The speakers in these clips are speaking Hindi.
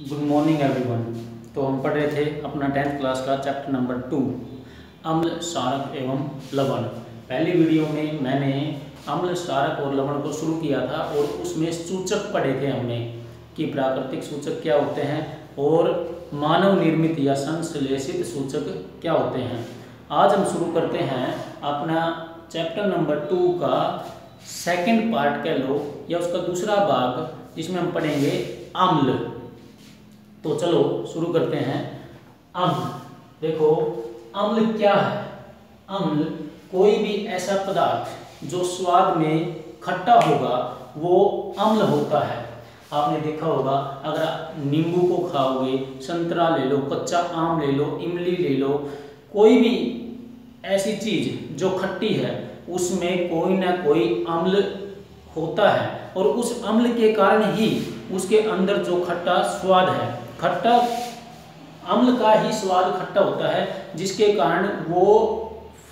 गुड मॉर्निंग एवरीवन तो हम पढ़ रहे थे अपना टेंथ क्लास का चैप्टर नंबर टू अम्ल, सारक एवं लवण। पहली वीडियो में मैंने अम्ल, सारक और लवण को शुरू किया था और उसमें सूचक पढ़े थे हमने कि प्राकृतिक सूचक क्या होते हैं और मानव निर्मित या संश्लेषित सूचक क्या होते हैं। आज हम शुरू करते हैं अपना चैप्टर नंबर टू का सेकेंड पार्ट कह लो या उसका दूसरा भाग जिसमें हम पढ़ेंगे अम्ल। तो चलो, शुरू करते हैं। अम्ल, देखो, अम्ल क्या है? अम्ल कोई भी ऐसा पदार्थ जो स्वाद में खट्टा होगा, वो अम्ल होता है। आपने देखा होगा, अगर नींबू को खाओगे, संतरा ले लो, कच्चा आम ले लो, इमली ले लो, कोई भी ऐसी चीज़ जो खट्टी है, उसमें कोई ना कोई अम्ल होता है। और उस अम्ल के कारण ही उसके अंदर जो खट्टा स्वाद है खट्टा, अम्ल का ही स्वाद खट्टा होता है, जिसके कारण वो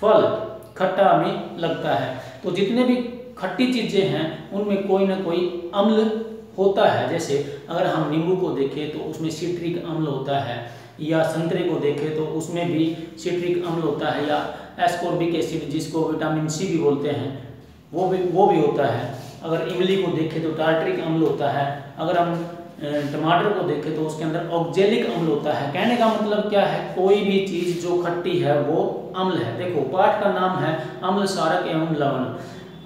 फल खट्टा में लगता है। तो जितने भी खट्टी चीज़ें हैं, उनमें कोई ना कोई अम्ल होता है। जैसे अगर हम नींबू को देखें तो उसमें सिट्रिक अम्ल होता है, या संतरे को देखें तो उसमें भी सिट्रिक अम्ल होता है, या एस्कोर्बिक एसिड जिसको विटामिन सी भी बोलते हैं, वो भी वो भी होता है। अगर इमली को देखें तो टार्ट्रिक अम्ल होता है। अगर हम टमाटर को देखें तो उसके अंदर ऑक्जेलिक अम्ल होता है। कहने का मतलब क्या है? कोई भी चीज़ जो खट्टी है, वो अम्ल है। देखो, पाठ का नाम है अम्ल सारक एवं लवण।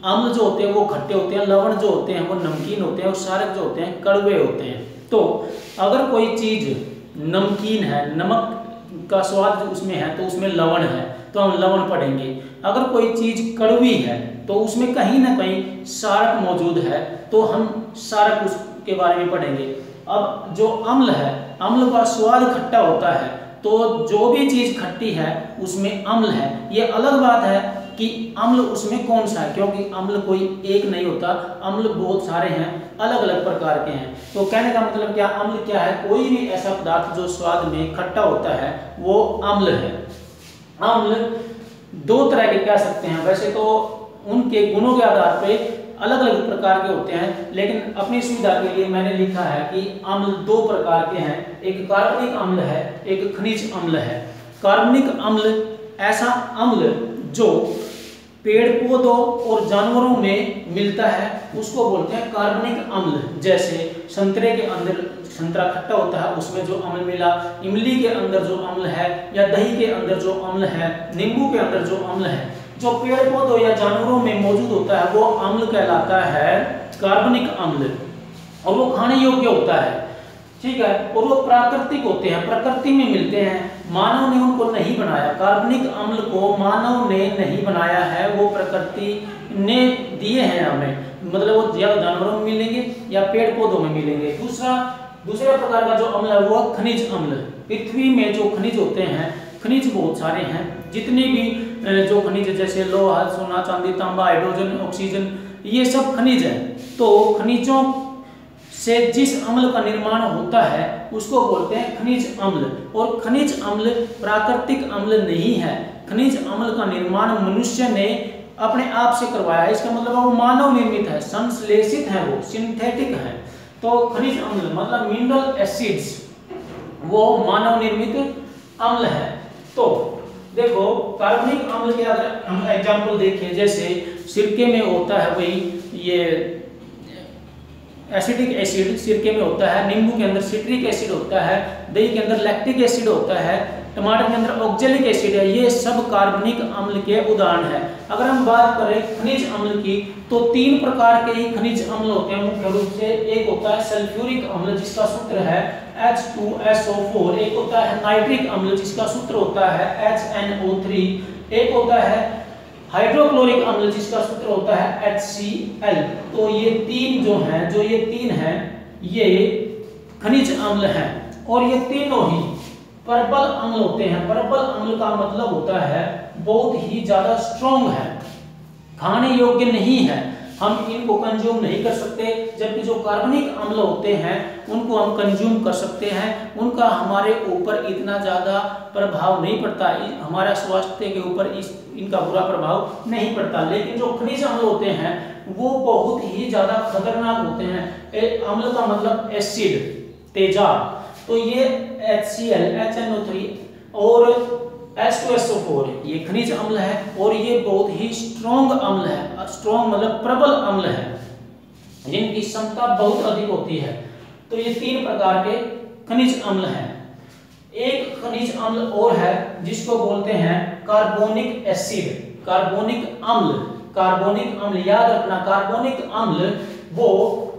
अम्ल जो होते हैं, वो खट्टे होते हैं, लवण जो होते हैं, वो नमकीन होते हैं और सारक जो होते हैं, कड़वे होते हैं। तो अगर कोई चीज़ नमकीन है, नमक का स्वाद उसमें है तो उसमें लवण है तो हम लवण पढ़ेंगे। अगर कोई चीज़ कड़वी है तो उसमें कहीं ना कहीं सारक मौजूद है तो हम सारक उसके बारे में पढ़ेंगे। अब जो अम्ल है, अम्ल का स्वाद खट्टा होता है तो जो भी चीज़ खट्टी है, उसमें अम्ल है। ये अलग बात है कि अम्ल उसमें कौन सा है, क्योंकि अम्ल कोई एक नहीं होता, अम्ल बहुत सारे हैं अलग अलग प्रकार के हैं। तो कहने का मतलब क्या, अम्ल क्या है? कोई भी ऐसा पदार्थ जो स्वाद में खट्टा होता है, वो अम्ल है। अम्ल दो तरह के कह सकते हैं। वैसे तो उनके गुणों के आधार पर अलग अलग प्रकार के होते हैं, लेकिन अपनी सुविधा के लिए मैंने लिखा है कि अम्ल दो प्रकार के हैं। एक कार्बनिक अम्ल है, एक खनिज अम्ल है। कार्बनिक अम्ल ऐसा अम्ल जो पेड़ पौधों और जानवरों में मिलता है, उसको बोलते हैं कार्बनिक अम्ल। जैसे संतरे के अंदर संतरा खट्टा होता है, उसमें जो अम्ल मिला, इमली के अंदर जो अम्ल है, या दही के अंदर जो अम्ल है, नींबू के अंदर जो अम्ल है जो पेड़ पौधों या जानवरों में मौजूद होता है, वो अम्ल कहलाता है, कार्बनिक अम्ल। और वो खाने योग्य होता है। ठीक है? और वो प्राकृतिक होते हैं, प्रकृति में मिलते हैं। मानव ने उनको नहीं बनाया। कार्बनिक अम्ल को मानव ने नहीं बनाया है। वो प्रकृति ने दिए हैं हमें। मतलब वो या जानवरों में मिलेंगे या पेड़ पौधों में मिलेंगे। दूसरा, दूसरे प्रकार का जो अम्ल है, वो खनिज अम्ल। पृथ्वी में जो खनिज होते हैं, खनिज बहुत सारे हैं। जितने भी जो खनिज जैसे लोहा, सोना, चांदी, तांबा, हाइड्रोजन, ऑक्सीजन, ये सब खनिज है। तो खनिजों से जिस अम्ल का निर्माण होता है, उसको बोलते हैं खनिज अम्ल। और खनिज अम्ल प्राकृतिक अम्ल नहीं है। खनिज अम्ल का निर्माण मनुष्य ने अपने आप से करवाया इसका मतलब वो मानव निर्मित है, संश्लेषित है वो सिंथेटिक है। तो खनिज अम्ल मतलब मिनरल एसिड्स वो मानव निर्मित अम्ल है। तो देखो कार्बनिक अम्ल के अगर हम एग्जांपल देखें जैसे सिरके में होता है वही ये एसिडिक एसिड सिरके में होता है, नींबू के अंदर सिट्रिक एसिड होता है, दही के अंदर लैक्टिक एसिड होता है, टमाटर के अंदर ऑक्जेलिक एसिड है, ये सब कार्बनिक अम्ल के उदाहरण है। अगर हम बात करें खनिज अम्ल की तो तीन प्रकार के ही खनिज अम्ल होते हैं, मुख्य रूप से एक होता है सल्फ्यूरिक अम्ल, जिसका सूत्र है H2SO4 एक होता है नाइट्रिक अम्ल, जिसका सूत्र होता है HNO3 एक होता है हाइड्रोक्लोरिक अम्ल, जिसका सूत्र होता है HCl तो ये तीन जो हैं, जो ये तीन हैं, ये खनिज अम्ल हैं। और ये तीनों ही परबल अम्ल होते हैं। परबल अम्ल का मतलब होता है बहुत ही ज़्यादा स्ट्रॉन्ग है। खाने योग्य नहीं है। हम इनको कंज्यूम नहीं कर सकते, जबकि जो कार्बनिक अम्ल होते हैं, उनको हम कंज्यूम कर सकते हैं। उनका हमारे ऊपर इतना ज़्यादा प्रभाव नहीं पड़ता हमारा स्वास्थ्य के ऊपर इस, इनका बुरा प्रभाव नहीं पड़ता। लेकिन जो खनिज अम्ल होते हैं, वो बहुत ही ज़्यादा खतरनाक होते हैं। अम्ल का मतलब एसिड तेजाब तो ये H C L H N O three और S two S O four ये खनिज अम्ल है और ये बहुत ही स्ट्रॉन्ग अम्ल है स्ट्रॉन्ग मतलब प्रबल अम्ल है। जिनकी क्षमता बहुत अधिक होती है। तो ये तीन प्रकार के खनिज अम्ल हैं। एक खनिज अम्ल और है, जिसको बोलते हैं कार्बोनिक एसिड कार्बोनिक अम्ल कार्बोनिक अम्ल, याद रखना कार्बोनिक अम्ल वो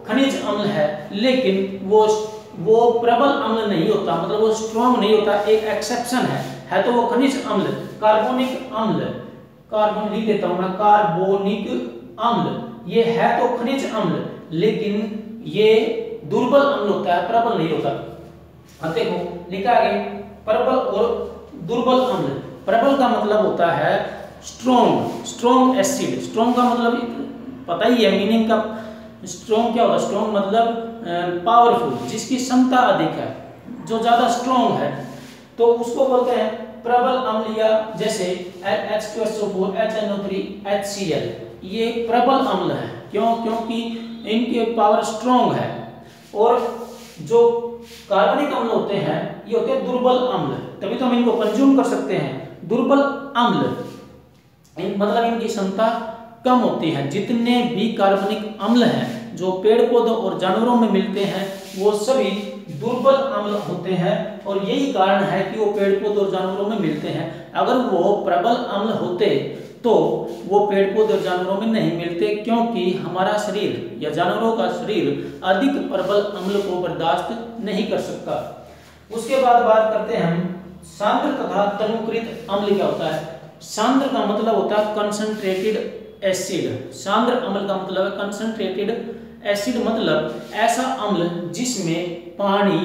खनिज अम्ल है, लेकिन वो वो प्रबल अम्ल नहीं होता मतलब वो स्ट्रॉन्ग नहीं होता, एक एक्सेप्शन है। है तो वो खनिज अम्ल कार्बोनिक अम्ल कार्बन लिख देता हूँ मैं कार्बोनिक अम्ल। ये है तो खनिज अम्ल, लेकिन ये दुर्बल अम्ल होता है, प्रबल नहीं होता। अब देखो, लिखा गया प्रबल और दुर्बल अम्ल। प्रबल का मतलब होता है स्ट्रॉन्ग स्ट्रॉन्ग एसिड स्ट्रॉन्ग का मतलब पता ही है मीनिंग का स्ट्रॉन्ग क्या होता है? स्ट्रॉन्ग मतलब पावरफुल जिसकी क्षमता अधिक है। जो ज़्यादा स्ट्रॉन्ग है तो उसको बोलते हैं प्रबल अम्ल या जैसे एल ये प्रबल अम्ल है। क्यों? क्योंकि इनके पावर स्ट्रॉन्ग है। और जो कार्बनिक अम्ल होते हैं ये होते हैं दुर्बल अम्ल। तभी तो हम इनको कंज्यूम कर सकते हैं। दुर्बल अम्ल। इन, मतलब इनकी क्षमता कम होती है। जितने भी कार्बनिक अम्ल हैं जो पेड़ पौधों और जानवरों में मिलते हैं वो सभी दुर्बल अम्ल होते हैं और यही कारण है कि वो पेड़ पौधे और जानवरों में मिलते हैं। अगर वो प्रबल अम्ल होते तो वो पेड़ पौधे और जानवरों में नहीं मिलते क्योंकि हमारा शरीर या जानवरों का शरीर अधिक प्रबल अम्ल को बर्दाश्त नहीं कर सकता। उसके बाद बात करते हैं हम सांद्र तथा तनुकृत अम्ल क्या होता है? सांद्र का मतलब होता है कंसंट्रेटेड एसिड सांद्र अम्ल का मतलब है कंसंट्रेटेड एसिड मतलब ऐसा अम्ल जिसमें पानी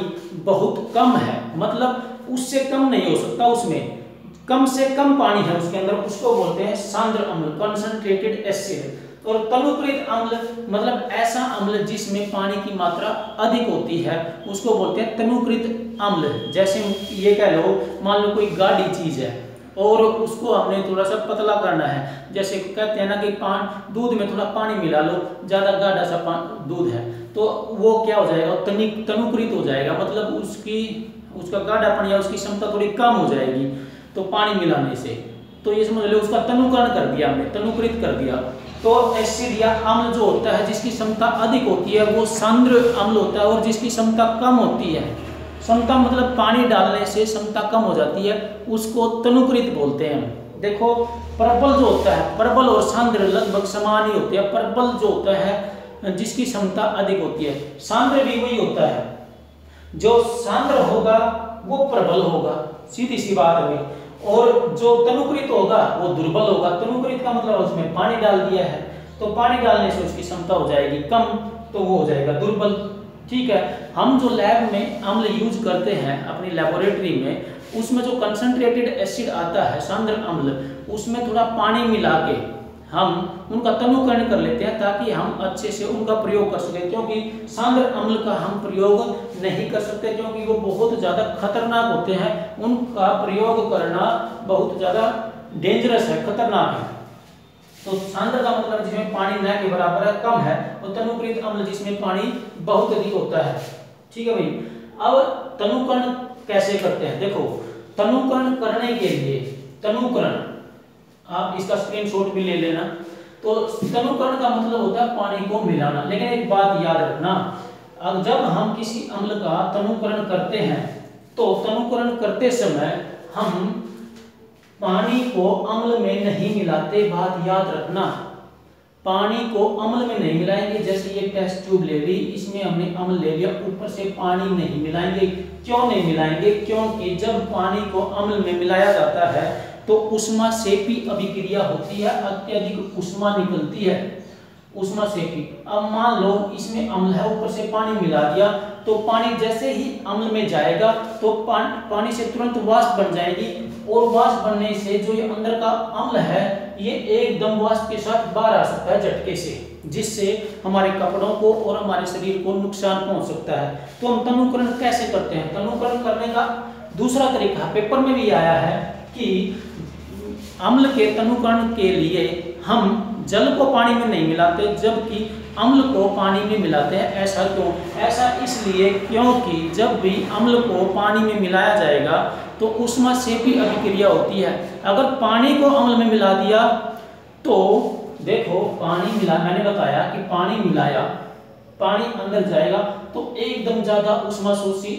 बहुत कम है। मतलब उससे कम नहीं हो सकता उसमें। कम से कम पानी है उसके अंदर। उसको बोलते हैं सांद्र अम्ल कंसंट्रेटेड एसिड और तनुकृत अम्ल मतलब ऐसा अम्ल जिसमें पानी की मात्रा अधिक होती है, उसको बोलते हैं तनुकृत अम्ल। जैसे ये कह लो, मान लो कोई गाढ़ी चीज़ है, और उसको हमने थोड़ा सा पतला करना है। जैसे कहते हैं ना कि पान, दूध में थोड़ा पानी मिला लो, ज़्यादा गाढ़ा सा दूध है। तो वो क्या हो जाएगा? तनिक तनुकृत हो जाएगा। मतलब उसकी, उसका गाढ़ापन या उसकी क्षमता थोड़ी कम हो जाएगी तो पानी मिलाने से। तो ये समझ लो, उसका तनुकरण कर दिया हमने, तनुकृत कर दिया। तो एसिड या अम्ल जो होता है, जिसकी क्षमता अधिक होती है, वो सांद्र अम्ल होता है, और जिसकी क्षमता कम होती है। क्षमता मतलब पानी डालने से क्षमता कम हो जाती है, उसको तनुकृत बोलते हैं देखो प्रबल जो होता है प्रबल और सांद्र लगभग समान ही होते हैं। प्रबल जो होता है जिसकी क्षमता अधिक होती है। सांद्र भी वही होता है। जो सांद्र होगा, वो प्रबल होगा सीधी सी बात है। और जो तनुकृत होगा, वो दुर्बल होगा। तनुकृत का मतलब उसमें पानी डाल दिया है तो पानी डालने से उसकी क्षमता हो जाएगी कम तो वो हो जाएगा दुर्बल। ठीक है? हम जो लैब में अम्ल यूज़ करते हैं, अपनी लेबोरेटरी में, उसमें जो कंसनट्रेटेड एसिड आता है, सांद्र अम्ल, उसमें थोड़ा पानी मिला के हम उनका तनुकरण कर लेते हैं ताकि हम अच्छे से उनका प्रयोग कर सकें, क्योंकि सांद्र अम्ल का हम प्रयोग नहीं कर सकते, क्योंकि वो बहुत ज़्यादा खतरनाक होते हैं। उनका प्रयोग करना बहुत ज़्यादा डेंजरस है, खतरनाक है। तो सांद्र का मतलब जिसमें पानी न के बराबर है, कम है, और तनुकृत अम्ल जिसमें पानी बहुत अधिक होता है। ठीक है भाई? अब तनुकरण कैसे करते हैं? देखो, तनुकरण करने के लिए, तनुकरण आप इसका स्क्रीनशॉट भी ले लेना। तो तनुकरण का मतलब होता है पानी को मिलाना। लेकिन एक बात याद रखना, अब जब हम किसी अम्ल का तनुकरण करते हैं तो तनुकरण करते समय हम पानी को अम्ल में नहीं मिलाते। बात याद रखना, पानी को अम्ल में नहीं मिलाएँगे। जैसे ये टेस्ट ट्यूब ले ली, इसमें हमने अम्ल ले लिया, ऊपर से पानी नहीं मिलाएँगे। क्यों नहीं मिलाएँगे? क्योंकि जब पानी को अम्ल में मिलाया जाता है तो उष्मा सेपी अभिक्रिया होती है अत्यधिक उष्मा निकलती है। उष्मा सेपी। अब मान लो इसमें अम्ल है ऊपर से पानी मिला दिया तो पानी जैसे ही अम्ल में जाएगा तो पानी, पानी से तुरंत वाष्प बन जाएगी और वाष्प बनने से जो ये अंदर का अम्ल है ये एकदम वाष्प के साथ बाहर आ सकता है झटके से जिससे हमारे कपड़ों को और हमारे शरीर को नुकसान पहुँच सकता है। तो हम तनुकरण कैसे करते हैं? तनुकरण करने का दूसरा तरीका पेपर में भी आया है कि अम्ल के तनुकरण के लिए हम जल को पानी में नहीं मिलाते, जबकि अम्ल को पानी में मिलाते हैं। ऐसा क्यों? ऐसा इसलिए क्योंकि जब भी अम्ल को पानी में मिलाया जाएगा तो उसमें से भी अभिक्रिया होती है। अगर पानी को अम्ल में मिला दिया तो देखो, पानी मिला, मैंने बताया कि पानी मिलाया, पानी अंदर जाएगा तो एकदम ज़्यादा उष्मा शोषी,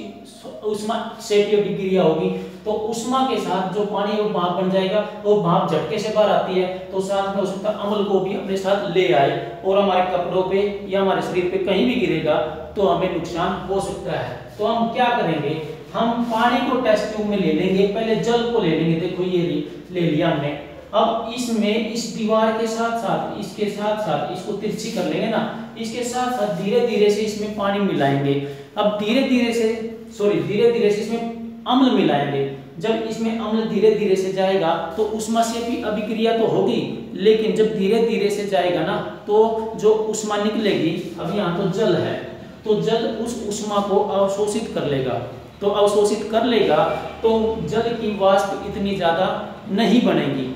उष्मा अभिक्रिया होगी। तो उष्मा के साथ जो पानी वो भाप बन जाएगा वो भाप झटके से बाहर आती है तो साथ में सकता अमल को भी अपने साथ ले आए और हमारे कपड़ों पे या हमारे शरीर पे कहीं भी गिरेगा तो हमें नुकसान हो सकता है। तो हम क्या करेंगे? हम पानी को टेस्ट ट्यूब में ले लेंगे, पहले जल को ले लेंगे। देखो ये ले लिया हमने। अब इसमें इस दीवार के साथ साथ, इसके साथ साथ इसको तिरछी कर लेंगे ना, इसके साथ साथ धीरे धीरे से इसमें पानी मिलाएँगे। अब धीरे धीरे से सॉरी धीरे धीरे से इसमें अम्ल मिलाएँगे। जब इसमें अम्ल धीरे धीरे से जाएगा तो उष्मा से भी अभिक्रिया तो होगी, लेकिन जब धीरे धीरे से जाएगा ना तो जो उष्मा निकलेगी, अब यहाँ तो जल है तो जल उस उष्मा को अवशोषित कर लेगा। तो अवशोषित कर लेगा तो जल की वाष्प इतनी ज़्यादा नहीं बनेगी।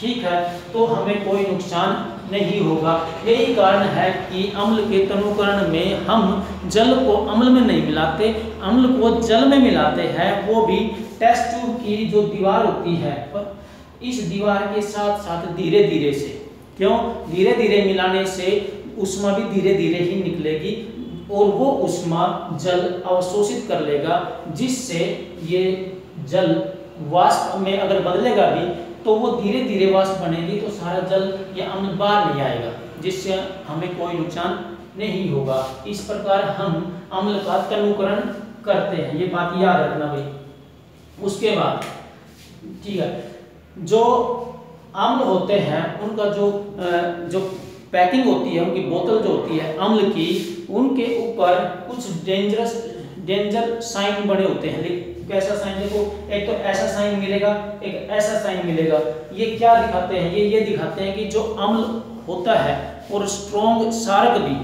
ठीक है? तो हमें कोई नुकसान नहीं होगा। यही कारण है कि अम्ल के तनुकरण में हम जल को अम्ल में नहीं मिलाते, अम्ल को जल में मिलाते हैं, वो भी टेस्ट ट्यूब की जो दीवार होती है इस दीवार के साथ साथ धीरे धीरे से। क्यों? धीरे धीरे मिलाने से उष्मा भी धीरे धीरे ही निकलेगी, और वो उष्मा जल अवशोषित कर लेगा, जिससे ये जल वाष्प में अगर बदलेगा भी तो वो धीरे धीरे वाष्प बनेगी तो सारा जल या अम्ल बाहर नहीं आएगा, जिससे हमें कोई नुकसान नहीं होगा। इस प्रकार हम अम्ल का तनुकरण करते हैं। ये बात याद रखना भाई। उसके बाद, ठीक है, जो अम्ल होते हैं, उनका जो जो पैकिंग होती है, उनकी बोतल जो होती है अम्ल की, उनके ऊपर कुछ डेंजरस डेंजर साइन बने होते हैं। कैसा साइन देखो, एक तो ऐसा साइन मिलेगा, एक ऐसा साइन मिलेगा। ये क्या दिखाते हैं? ये ये दिखाते हैं कि जो अम्ल होता है और स्ट्रॉन्ग सारक भी,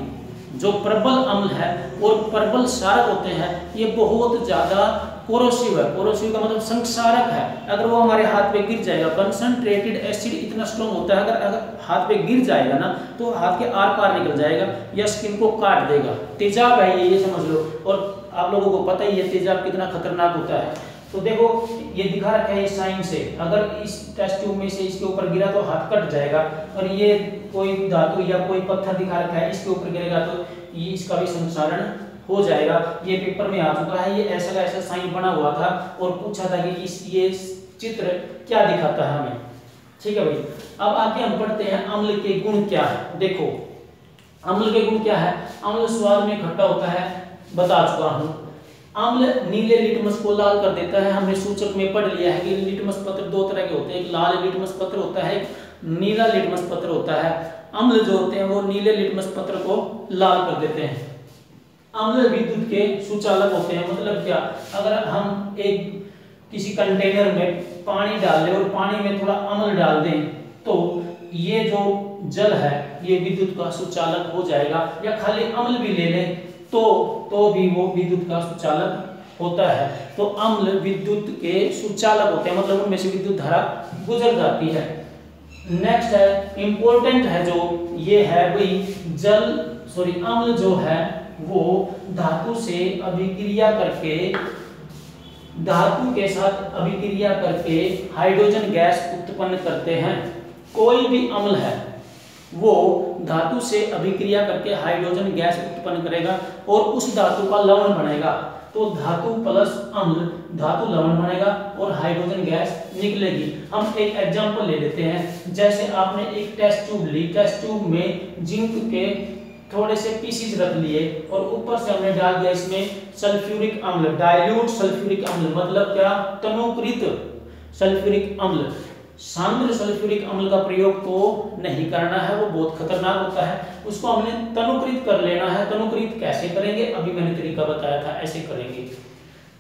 जो प्रबल अम्ल है और प्रबल सारक होते हैं, ये बहुत ज़्यादा कोरोसिव है। कोरोसिव का मतलब संक्षारक है। अगर वो हमारे हाथ पे गिर जाएगा कंसनट्रेटेड एसिड इतना स्ट्रॉन्ग होता है, अगर अगर हाथ पे गिर जाएगा ना तो हाथ के आर पार निकल जाएगा या स्किन को काट देगा। तेजाब है ये ये समझ लो। और आप लोगों को पता ही है, तेजाब कितना खतरनाक होता है। तो देखो, ये दिखा रखा है साइन से। अगर इस टेस्ट ट्यूब में से इसके ऊपर गिरा तो हाथ कट जाएगा, और ये कोई धातु या कोई पत्थर दिखा रखा है, इसके ऊपर गिरेगा तो ये इसका भी संसारण हो जाएगा। ये पेपर में आ चुका है, ये ऐसा का ऐसा साइन बना हुआ था, और पूछा था कि इस, ये चित्र क्या दिखाता है हमें। ठीक है भाई, अब आगे हम पढ़ते हैं अम्ल के गुण क्या है। देखो, अम्ल के गुण क्या है? अम्ल स्वाद में खट्टा होता है बता चुका हूँ। अम्ल नीले लिटमस को लाल कर देता है। हमने सूचक में पढ़ लिया है कि लिटमस पत्र दो तरह के होते हैं। एक लाल लिटमस पत्र होता है, एक नीला लिटमस पत्र होता है। अम्ल जो होते हैं वो नीले लिटमस पत्र को लाल कर देते हैं। अम्ल विद्युत के सुचालक होते हैं। मतलब क्या? अगर हम एक किसी कंटेनर में पानी डाल दें और पानी में थोड़ा अम्ल डाल दें तो ये जो जल है, ये विद्युत का सुचालक हो जाएगा। या खाली अम्ल भी ले लें तो तो भी वो विद्युत का सुचालक होता है। तो अम्ल विद्युत के सुचालक होते हैं मतलब उनमें से विद्युत धारा गुजर जाती है। नेक्स्ट है इंपॉर्टेंट है जो, ये है भाई, जल सॉरी अम्ल जो है, वो धातु से अभिक्रिया करके, धातु के साथ अभिक्रिया करके हाइड्रोजन गैस उत्पन्न करते हैं। कोई भी अम्ल है, वो धातु से अभिक्रिया करके हाइड्रोजन गैस उत्पन्न करेगा और उस धातु का लवण बनेगा। तो धातु प्लस अम्ल, धातु लवण बनेगा और हाइड्रोजन गैस निकलेगी। हम एक एग्जांपल ले लेते हैं। जैसे आपने एक टेस्ट ट्यूब ली। टेस्ट ट्यूब में जिंक के थोड़े से पीसीज रख लिए और ऊपर से हमने डाल दिया इसमें सल्फ्यूरिक अम्ल। डाइल्यूट सल्फ्यूरिक अम्ल मतलब क्या? तनुकृत सल्फ्यूरिक अम्ल। सांद्र सल्फ्यूरिक अम्ल का प्रयोग तो नहीं करना है, वो बहुत खतरनाक होता है। उसको हमने तनुकृत कर लेना है। तनुकृत कैसे करेंगे? अभी मैंने तरीका बताया था, ऐसे करेंगे।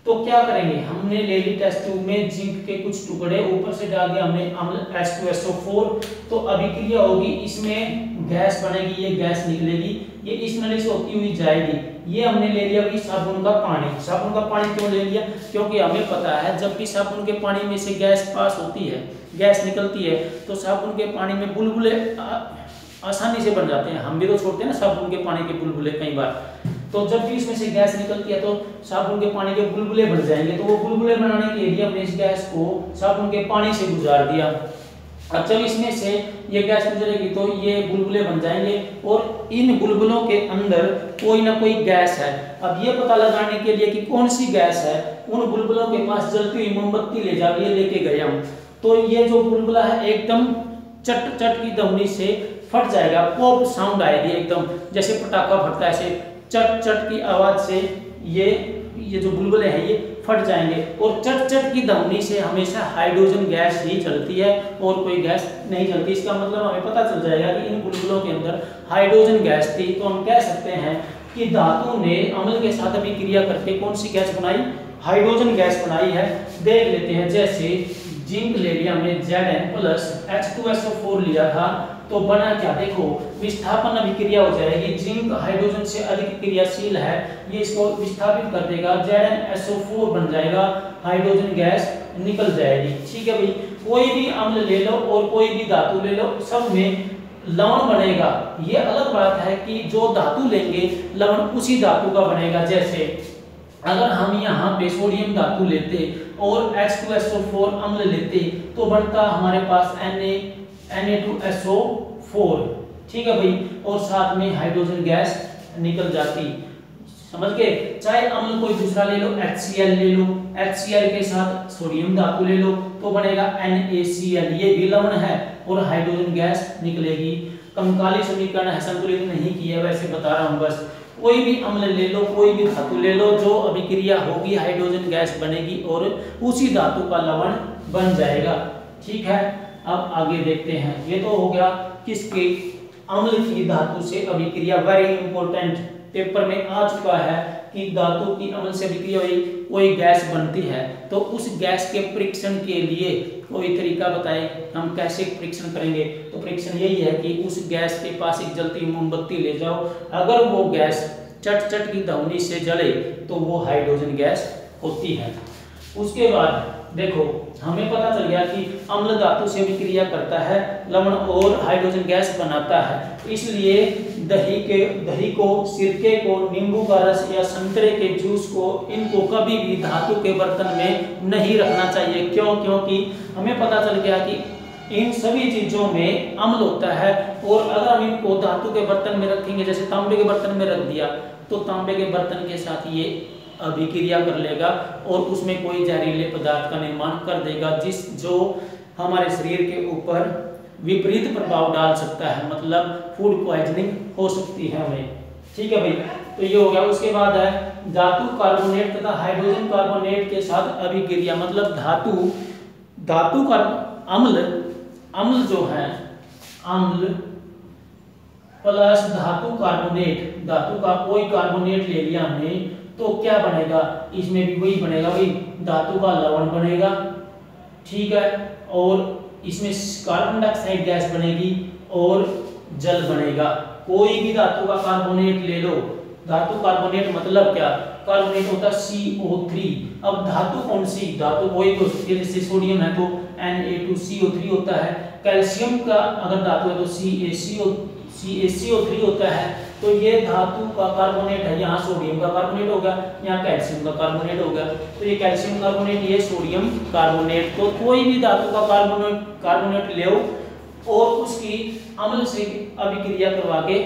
तो क्या करेंगे? हमने ले ली टेस्ट ट्यूब में, जिंक के कुछ टुकड़े, ऊपर से डाल दिया हमने अम्ल H2SO4 तो अभिक्रिया होगी, इसमें गैस बनेगी, ये गैस निकलेगी, ये इस नली से होती हुई जाएगी। ये हमने ले लिया भाई साबुन का पानी। साबुन का पानी क्यों ले लिया? क्योंकि हमें पता है, जब भी साबुन के पानी में से गैस पास होती है, गैस निकलती है तो साबुन के पानी में बुलबुले आसानी से बन जाते हैं। हम भी तो छोड़ते हैं ना साबुन के पानी के बुलबुले कई बार। तो जब भी इसमें से गैस निकलती है तो साबुन के पानी के बुलबुले बन जाएँगे। तो वो बुलबुले बनाने के लिए हमने इस गैस को साबुन के पानी से गुजार दिया। अब जब इसमें से ये गैस गुजरेगी तो ये बुलबुले बन जाएँगे और इन बुलबुलों के अंदर कोई ना कोई गैस है। अब ये पता लगाने के लिए कि कौन सी गैस है? उन बुलबुलों के पास जलती हुई मोमबत्ती ले जाओ ये लेके गए हम। तो ये जो बुलबुला है, एकदम चट चट की दमनी से फट जाएगा। पॉप साउंड आएगी एकदम। जैसे पटाखा फटता है, ऐसे चट चट की आवाज़ से ये ये जो बुलबुले हैं, ये फट जाएँगे और चट चट की धमनी से हमेशा हाइड्रोजन गैस ही चलती है और कोई गैस नहीं चलती। इसका मतलब हमें पता चल जाएगा कि इन बुलबुलों के अंदर हाइड्रोजन गैस थी। तो हम कह सकते हैं कि धातु ने अमल के साथ अभी क्रिया करके कौन सी गैस बनाई? हाइड्रोजन गैस बनाई है। देख लेते हैं, जैसे जिंक ले लिया हमने Zn प्लस H2SO4 लिया था। तो बना क्या? देखो, विस्थापन अभिक्रिया हो जाएगी। जिंक हाइड्रोजन से अधिक क्रियाशील है। ये इसको विस्थापित कर देगा। ZnSO4 बन जाएगा। हाइड्रोजन गैस निकल जाएगी। ठीक है भाई? कोई भी अम्ल ले लो और कोई भी धातु ले लो, सब में लवण बनेगा। ये अलग बात है कि जो धातु लेंगे, लवण उसी धातु का बनेगा। जैसे अगर हम यहाँ पे सोडियम धातु लेते और H2SO4 अम्ल लेते तो बनता हमारे पास Na Na2SO4 ठीक है भाई? और साथ में हाइड्रोजन गैस निकल जाती। समझ के चाहे अम्ल कोई दूसरा ले लो HCl ले लो HCl के साथ सोडियम धातु ले लो तो बनेगा NaCl ये भी लवण है और हाइड्रोजन गैस निकलेगी। कंकाली समीकरण है, संतुलित नहीं किया, वैसे बता रहा हूँ बस। कोई भी अम्ल ले लो, कोई भी धातु ले लो, जो अभिक्रिया होगी हाइड्रोजन गैस बनेगी और उसी धातु का लवण बन जाएगा। ठीक है? अब आगे देखते हैं। ये तो हो गया किसके? अम्ल की धातु से अभिक्रिया। वेरी इंपॉर्टेंट पेपर में आ चुका है कि धातु की अम्ल से अभिक्रिया हुई, कोई गैस बनती है। तो उस गैस के परीक्षण के लिए कोई तरीका बताए, हम कैसे परीक्षण करेंगे? तो परीक्षण यही है कि उस गैस के पास एक जलती मोमबत्ती ले जाओ। अगर वो गैस चट चट की धवनी से जले तो वो हाइड्रोजन गैस होती है। उसके बाद देखो, हमें पता चल गया कि अम्ल धातु से भी क्रिया करता है, लवण और हाइड्रोजन गैस बनाता है। इसलिए दही के, दही को, सिरके को, नींबू का रस या संतरे के जूस को, इनको कभी भी धातु के बर्तन में नहीं रखना चाहिए। क्यों? क्योंकि हमें पता चल गया कि इन सभी चीज़ों में अम्ल होता है और अगर हम इनको धातु के बर्तन में रखेंगे, जैसे तांबे के बर्तन में रख दिया तो तांबे के बर्तन के साथ ये अभिक्रिया कर लेगा और उसमें कोई जहरीले पदार्थ का निर्माण कर देगा, जिस जो हमारे शरीर के ऊपर विपरीत प्रभाव डाल सकता है। मतलब फ़ूड पॉइजनिंग हो सकती है हमें। ठीक है भाई? तो ये हो गया। उसके बाद है, धातु कार्बोनेट तथा हाइड्रोजन कार्बोनेट के साथ अभिक्रिया। मतलब धातु धातु का अम्ल अम्ल जो है, अम्ल प्लस धातु कार्बोनेट धातु का कोई कार्बोनेट ले लिया हमने तो क्या बनेगा? इसमें भी वही बनेगा वही धातु का लवण बनेगा, ठीक है? और इसमें कार्बन डाइऑक्साइड गैस बनेगी और जल बनेगा। कोई भी धातु का कार्बोनेट ले लो। धातु कार्बोनेट मतलब क्या? कार्बोनेट होता है CO3 अब धातु कौन सी? धातु कोई है जैसे सोडियम है तो Na2CO3 होता है। कैल्शियम का अगर धातु है तो CaCO CaCO3 होता है। तो ये धातु का कार्बोनेट है, यहाँ सोडियम का कार्बोनेट होगा यहाँ कैल्शियम का कार्बोनेट होगा तो ये कैल्शियम कार्बोनेट, ये सोडियम कार्बोनेट। तो कोई भी धातु का कार्बोनेट कार्बोनेट ले और उसकी अम्ल से अभिक्रिया करवा के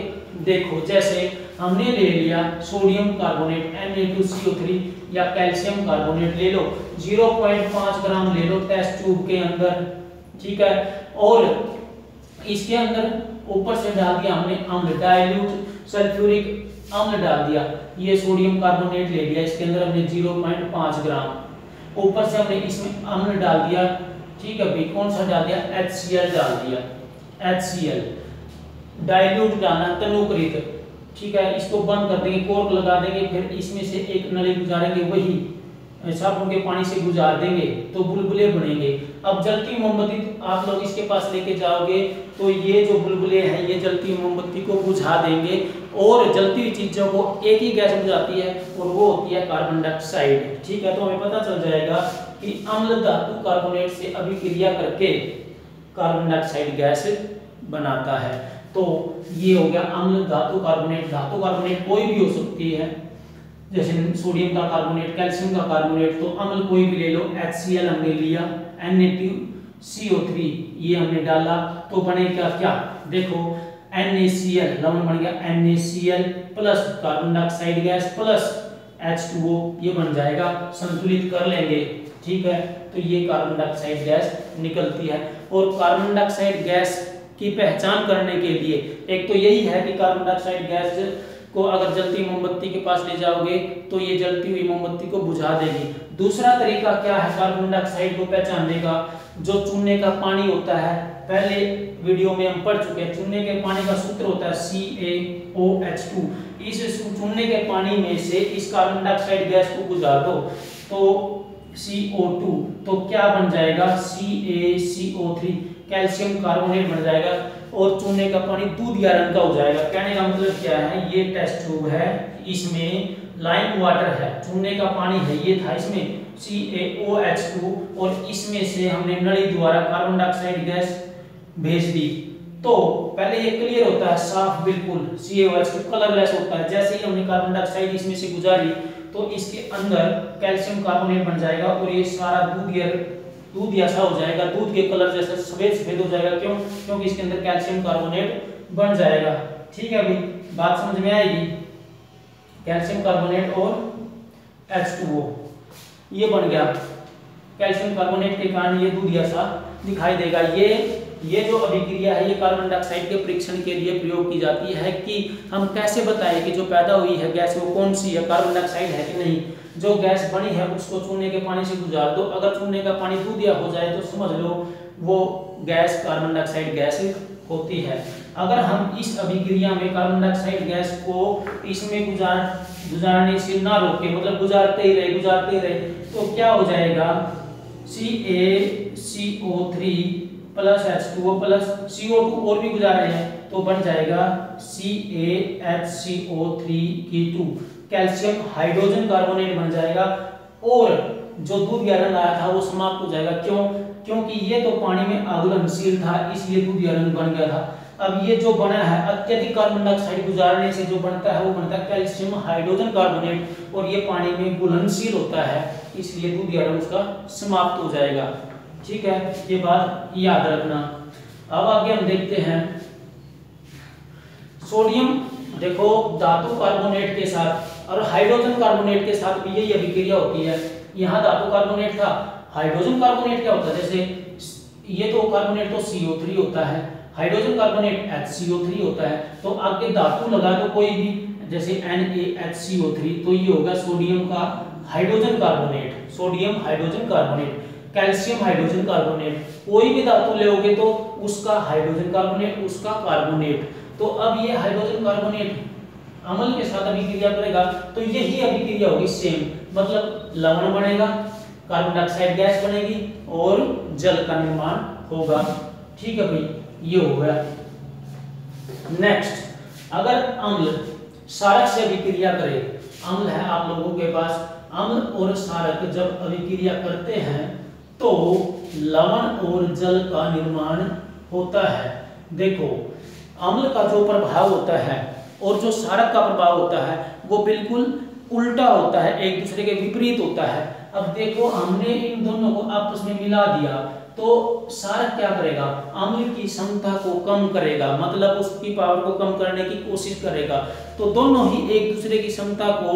देखो। जैसे हमने ले लिया सोडियम कार्बोनेट Na2CO3 या कैल्शियम कार्बोनेट ले लो। 0.5 ग्राम ले लो टेस्ट ट्यूब के अंदर, ठीक है? और इसके अंदर ऊपर से डाल दिया हमने अम्ल। डाइल्यूट सल्फ्यूरिक अम्ल डाल दिया। ये सोडियम कार्बोनेट ले लिया, इसके अंदर हमने 0.5 ग्राम। ऊपर से हमने इसमें अम्ल डाल दिया, ठीक है भाई? कौन सा डाल दिया? HCl डाल दिया। HCl डाइल्यूट डालना, तनुकृत। ठीक है? इसको बंद कर देंगे कोर्क लगा देंगे, फिर इसमें से एक नली गुजारेंगे, वही। साबुन के पानी से गुजार देंगे तो बुलबुले बनेंगे। अब जलती मोमबत्ती आप लोग इसके पास लेके जाओगे तो ये जो बुलबुले हैं, ये जलती मोमबत्ती को बुझा देंगे और जलती हुई चीज़ों को एक ही गैस बुझाती है और वो होती है कार्बन डाइऑक्साइड ठीक है तो हमें पता चल जाएगा कि अम्ल धातु कार्बोनेट से अभिक्रिया करके कार्बन डाइऑक्साइड गैस बनाता है। तो ये हो गया अम्ल धातु कार्बोनेट धातु कार्बोनेट कोई भी हो सकती है। जैसे सोडियम का कार्बोनेट कैल्शियम का कार्बोनेट तो अम्ल कोई भी ले लो HCl हमने लिया। Na2CO3 ये हमने डाला तो बनेगा क्या? देखो NaCl लवण बन गया NaCl plus carbon dioxide gas plus H2O ये बन जाएगा, संतुलित कर लेंगे, ठीक है? तो ये कार्बन डाइऑक्साइड गैस निकलती है। और कार्बन डाइऑक्साइड गैस की पहचान करने के लिए, एक तो यही है कि कार्बन डाइऑक्साइड गैस को अगर जलती मोमबत्ती के पास ले जाओगे तो ये जलती हुई मोमबत्ती को बुझा देगी। दूसरा तरीका क्या है कार्बन डाइऑक्साइड को पहचानने का? जो चूने का पानी होता है, पहले वीडियो में हम पढ़ चुके हैं, चूने के पानी का सूत्र होता है सी ए ओ एच टू इस चूने के पानी में से इस कार्बन डाइऑक्साइड गैस को गुजार दो तो सी ओ टू तो क्या बन जाएगा? C A C O three calcium carbonate बन जाएगा। और चूने का पानी दूध या रंग का हो जाएगा। कहने का मतलब क्या है? ये टेस्ट ट्यूब है, इसमें लाइम वाटर है। चूने का पानी है, ये था इसमें CaOH2 और इसमें से हमने नली द्वारा कार्बन डाइऑक्साइड गैस भेज दी। तो पहले ये क्लियर होता है, साफ़ बिल्कुल। CaOH2 कलरलेस होता है। जैसे ही हमने कार्बन डाइऑक्साइड इसमें से गुजारी तो इसके अंदर कैल्शियम कार्बोनेट बन जाएगा और ये सारा दूध या दूध ऐसा हो जाएगा, दूध के कलर जैसे सफ़ेद सफ़ेद हो जाएगा, क्यों? क्योंकि इसके अंदर कैल्शियम कार्बोनेट बन जाएगा। ठीक है अभी, बात समझ में आएगी? कैल्शियम कार्बोनेट और H2O ये बन गया। कैल्शियम कार्बोनेट के कारण ये दूध ऐसा दिखाई देगा। ये ये जो अभिक्रिया है, ये कार्बन डाइऑक्साइड के परीक्षण के लिए प्रयोग की जाती है कि हम कैसे बताएँ कि जो पैदा हुई है गैस वो कौन सी है कार्बन डाइऑक्साइड है कि नहीं? जो गैस बनी है, उसको चूने के पानी से गुजार दो। अगर चूने का पानी दूध या हो जाए तो समझ लो वो गैस कार्बन डाइऑक्साइड गैस होती है। अगर हम इस अभिक्रिया में कार्बन डाइऑक्साइड गैस को इसमें गुजार, गुजारने से ना रोके मतलब गुजारते ही रहे, गुजारते ही रहे तो क्या हो जाएगा? C A C O three plus H two O plus C O two और भी गुजार रहे हैं तो बन जाएगा C A H C O three की टू कैल्शियम हाइड्रोजन कार्बोनेट बन जाएगा, और जो दूध गैलन आया था वो समाप्त हो जाएगा. क्यों? क्योंकि ये तो पानी में आगुलनशील था, इसलिए दूध गैलन बन गया था. अब ये जो बना है, अत्यधिक कार्बन डाइऑक्साइड गुजारने से जो बनता है, वो बनता है कैल्शियम हाइड्रोजन कार्बोनेट और ये पानी में घुलनशील होता है, इसलिए दूध गैलन उसका समाप्त हो जाएगा. ठीक है, ये बात याद रखना। अब आगे हम देखते हैं। सोडियम, देखो, धातु कार्बोनेट के साथ और हाइड्रोजन कार्बोनेट के साथ भी यही अभिक्रिया होती है। यहाँ धातु कार्बोनेट था, हाइड्रोजन कार्बोनेट क्या होता है? जैसे, ये तो कार्बोनेट तो CO3 होता है, हाइड्रोजन कार्बोनेट HCO3 होता है तो आगे धातु लगा तो कोई भी, जैसे NaHCO3 तो ये होगा सोडियम का hydrogen carbonate, sodium hydrogen carbonate. Calcium hydrogen carbonate. कोई भी धातु लोगे तो उसका हाइड्रोजन कार्बोनेट, उसका कार्बोनेट। तो अब ये हाइड्रोजन कार्बोनेट अम्ल के साथ अभिक्रिया करेगा तो यही अभिक्रिया होगी सेम मतलब लवण बनेगा कार्बन डाइऑक्साइड गैस बनेगी और जल का निर्माण होगा। ठीक है भाई, ये हो गया। नेक्स्ट अगर अम्ल, सारक से अभिक्रिया करे, अम्ल है आप लोगों के पास। अम्ल और सारक जब अभिक्रिया करते हैं तो लवण और जल का निर्माण होता है। देखो, अम्ल का जो प्रभाव होता है और जो सारक का प्रभाव होता है, वो बिल्कुल उल्टा होता है, एक दूसरे के विपरीत होता है। अब देखो, हमने इन दोनों को आपस में मिला दिया तो सारक क्या करेगा? अम्ल की क्षमता को कम करेगा मतलब उसकी पावर को कम करने की कोशिश करेगा। तो दोनों ही एक दूसरे की क्षमता को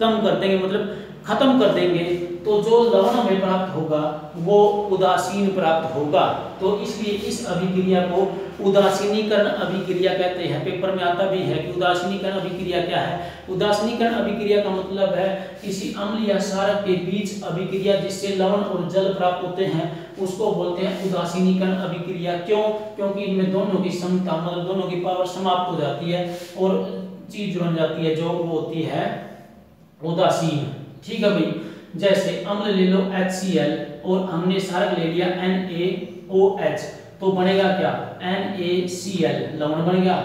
कम कर देंगे मतलब खत्म कर देंगे तो जो लवण हमें प्राप्त होगा, वो उदासीन प्राप्त होगा। तो इसलिए इस अभिक्रिया को उदासीनीकरण अभिक्रिया कहते हैं। पेपर में आता भी है कि उदासीनीकरण अभिक्रिया क्या है? उदासीनीकरण अभिक्रिया का मतलब है किसी अम्ल या सारक के बीच अभिक्रिया जिससे लवण और जल प्राप्त होते हैं, उसको बोलते हैं उदासीनीकरण अभिक्रिया। क्यों? क्योंकि इनमें दोनों की क्षमता मतलब दोनों की पावर समाप्त हो जाती है और चीज़ बन जाती है, जो वो होती है उदासीन। ठीक है भाई? जैसे अम्ल ले लो HCl और हमने सारक ले लिया NaOH तो बनेगा क्या? NaCl लवण बन गया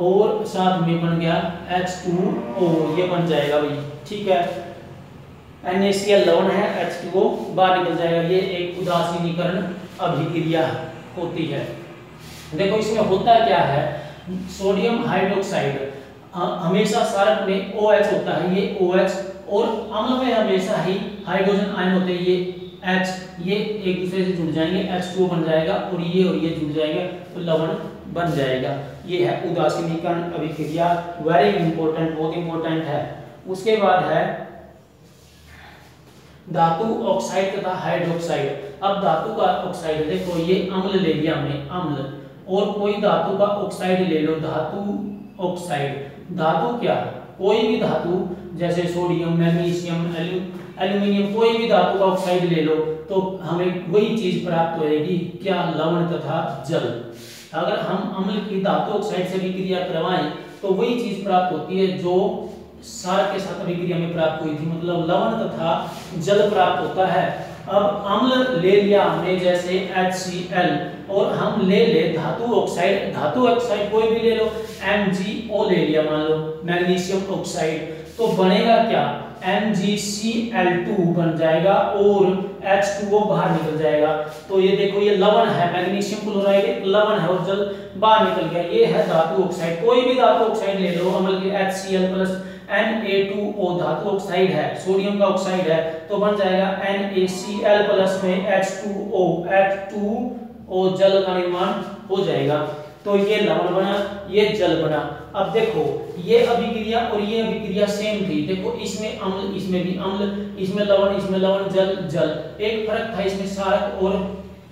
और साथ में बन गया H2O ये बन जाएगा भाई, ठीक है? NaCl लवण है H2O बाहर निकल जाएगा, ये एक उदासीनीकरण अभिक्रिया होती है। देखो, इसमें होता क्या है? सोडियम हाइड्रोक्साइड हमेशा सारक में ओ OH होता है, ये ओ OH और अम्ल में हमेशा ही हाइड्रोजन आयन होते हैं। ये H, ये एक दूसरे से जुड़ जाएँगे। H2O बन जाएगा और ये और ये जुड़ जाएगा तो लवण बन जाएगा। ये है उदासीनीकरण अभिक्रिया। वेरी इंपॉर्टेंट बहुत इंपॉर्टेंट है। उसके बाद है धातु ऑक्साइड तथा हाइड्रोक्साइड अब धातु का ऑक्साइड देखो, ये अम्ल ले लिया हमने, अम्ल। और कोई धातु का ऑक्साइड ले लो, धातु ऑक्साइड धातु क्या कोई भी धातु जैसे सोडियम, मैग्नीशियम एल्यूमिनियम, कोई भी धातु का ऑक्साइड ले लो तो हमें वही चीज़ प्राप्त होएगी, क्या लवण तथा जल। अगर हम अम्ल की धातु ऑक्साइड से विक्रिया करवाएँ तो वही चीज़ प्राप्त होती है जो सार के साथ अभिक्रिया में प्राप्त हुई थी मतलब लवण तथा जल प्राप्त होता है। अब अम्ल ले लिया हमने जैसे HCl और हम ले ले धातु ऑक्साइड धातु ऑक्साइड कोई भी ले लो MgO ले लिया, मान लो, मैग्नीशियम ऑक्साइड तो बनेगा क्या? MgCl2 बन जाएगा और H2O बाहर निकल जाएगा। तो ये देखो, ये लवण है, मैग्नीशियम क्लोराइड लवण है और जल बाहर निकल गया। ये है धातु ऑक्साइड कोई भी धातु ऑक्साइड ले लो, अम्ल के HCl Na2O धातु ऑक्साइड है सोडियम का ऑक्साइड है तो बन जाएगा NaCl प्लस में H2O H2O जल का निर्माण हो जाएगा। तो ये लवण बना, ये जल बना। अब देखो, ये अभिक्रिया और ये अभिक्रिया सेम थी। देखो, इसमें अम्ल, इसमें भी अम्ल, इसमें लवण इसमें लवण, जल जल। एक फ़र्क था इसमें सारक और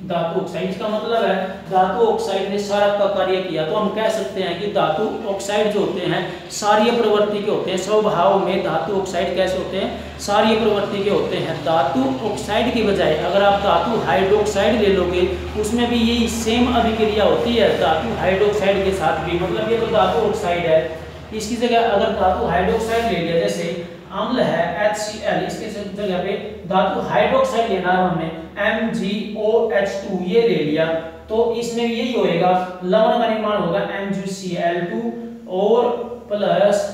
धातु ऑक्साइड का मतलब है धातु ऑक्साइड ने सारक का कार्य किया। तो हम कह सकते हैं कि धातु ऑक्साइड जो होते हैं, सारीय प्रवृत्ति के होते हैं, स्वभाव में धातु ऑक्साइड कैसे होते हैं? सारीय प्रवृत्ति के होते हैं। धातु ऑक्साइड की बजाय अगर आप धातु हाइड्रोक्साइड ले लोगे, उसमें भी यही सेम अभिक्रिया होती है, धातु हाइड्रोक्साइड के साथ भी। मतलब ये तो धातु ऑक्साइड है। इसकी जगह अगर धातु हाइड्रोक्साइड ले लिया, जैसे अम्ल है HCl इसके जगह पे धातु हाइड्रोक्साइड लेना है हमने MgOH2 ये ले लिया। तो इसमें यही होएगा, लवण का निर्माण होगा MgCl2 और प्लस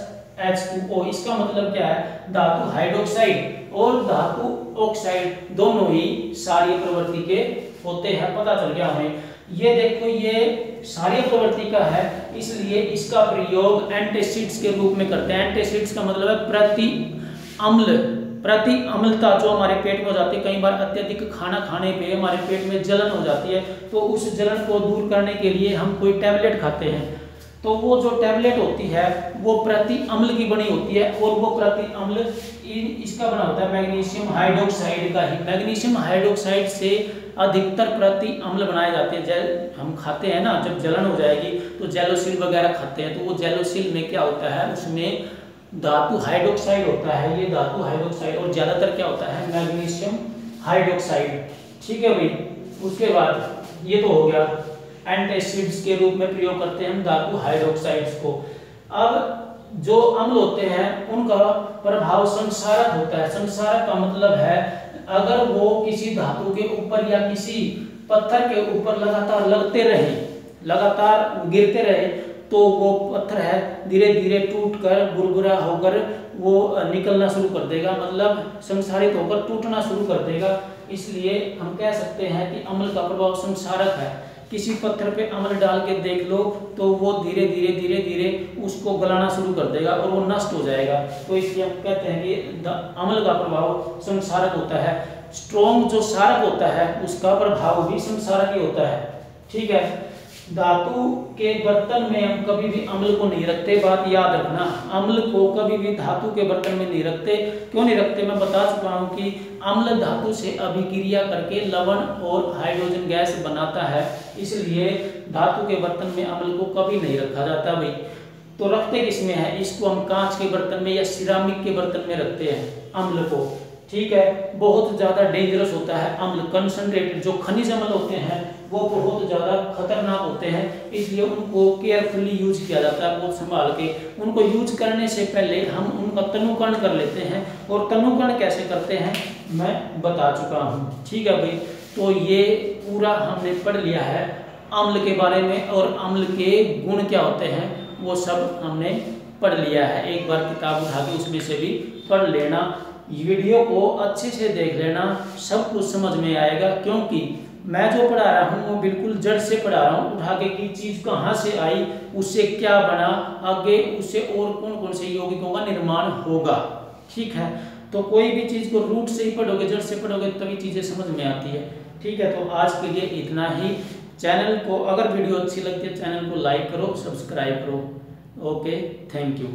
H2O इसका मतलब क्या है? धातु हाइड्रोक्साइड और धातु ऑक्साइड दोनों ही सारी प्रवृत्ति के होते हैं। पता चल गया हमें। ये देखो, ये सारी प्रवृत्ति का है, इसलिए इसका प्रयोग एंटीसिड्स के रूप में करते हैं। एंटीसिड्स का मतलब है प्रति अम्ल, प्रति अम्लता जो हमारे पेट में हो जाती है। कई बार अत्यधिक खाना खाने पे हमारे पेट में जलन हो जाती है तो उस जलन को दूर करने के लिए हम कोई टैबलेट खाते हैं। तो वो जो टैबलेट होती है, वो प्रति अम्ल की बनी होती है और वो प्रति अम्ल इसका बना होता है मैग्नीशियम हाइड्रोक्साइड का ही। मैग्नीशियम हाइड्रोक्साइड से अधिकतर प्रति अम्ल बनाए जाते हैं। जैल हम खाते हैं ना, जब जलन हो जाएगी तो जेलोसिल वगैरह खाते हैं। तो वो जेलोसिल में क्या होता है, उसमें धातु हाइड्रोक्साइड होता है। ये धातु हाइड्रोक्साइड, और ज़्यादातर क्या होता है, मैग्नीशियम हाइड्रोक्साइड। ठीक है भाई? उसके बाद ये तो हो गया। एंटीसिड्स के रूप में प्रयोग करते हैं हम धातु हाइड्रोक्साइड्स को। अब जो अम्ल होते हैं, उनका प्रभाव संसारक होता है। संसारक का मतलब है अगर वो किसी धातु के ऊपर या किसी पत्थर के ऊपर लगातार लगते रहे, लगातार गिरते रहे तो वो पत्थर है धीरे धीरे टूट कर बुरबुरा होकर वो निकलना शुरू कर देगा। मतलब संसारित होकर टूटना शुरू कर देगा। इसलिए हम कह सकते हैं कि अमल का प्रभाव संसारक है। किसी पत्थर पे अमल डाल के देख लो तो वो धीरे धीरे धीरे धीरे उसको गलाना शुरू कर देगा और वो नष्ट हो जाएगा। तो इसलिए हम कहते हैं कि अमल का प्रभाव संसारक होता है। स्ट्रॉन्ग जो सारक होता है, उसका प्रभाव भी संसारक ही होता है। ठीक है? धातु के बर्तन में हम कभी भी अम्ल को नहीं रखते, बात याद रखना। अम्ल को कभी भी धातु के बर्तन में नहीं रखते। क्यों नहीं रखते? मैं बता चुका हूँ कि अम्ल धातु से अभिक्रिया करके लवण और हाइड्रोजन गैस बनाता है। इसलिए धातु के बर्तन में अम्ल को कभी नहीं रखा जाता भाई। तो रखते किसमें है? इसको हम कांच के बर्तन में या सिरामिक के बर्तन में रखते हैं, अम्ल को। ठीक है, बहुत ज़्यादा डेंजरस होता है अम्ल कंसनट्रेटेड जो खनिज अम्ल होते हैं, वो बहुत ज़्यादा खतरनाक होते हैं, इसलिए उनको केयरफुली यूज़ किया जाता है बहुत संभाल के। उनको यूज़ करने से पहले हम उनका तनुकरण कर लेते हैं और तनुकरण कैसे करते हैं, मैं बता चुका हूँ। ठीक है भाई तो ये पूरा हमने पढ़ लिया है अम्ल के बारे में और अम्ल के गुण क्या होते हैं, वो सब हमने पढ़ लिया है। एक बार किताब उठा के उसमें से भी पढ़ लेना। वीडियो को अच्छे से देख लेना, सब कुछ समझ में आएगा, क्योंकि मैं जो पढ़ा रहा हूँ, वो बिल्कुल जड़ से पढ़ा रहा हूँ। उठा के की चीज़ कहाँ से आई, उससे क्या बना, आगे उससे और कौन कौन से यौगिकों का निर्माण होगा, ठीक है? तो कोई भी चीज़ को रूट से ही पढ़ोगे, जड़ से पढ़ोगे, तभी चीज़ें समझ में आती है, ठीक है? तो आज के लिए इतना ही। चैनल को अगर वीडियो अच्छी लगती है, चैनल को लाइक करो सब्सक्राइब करो ओके थैंक यू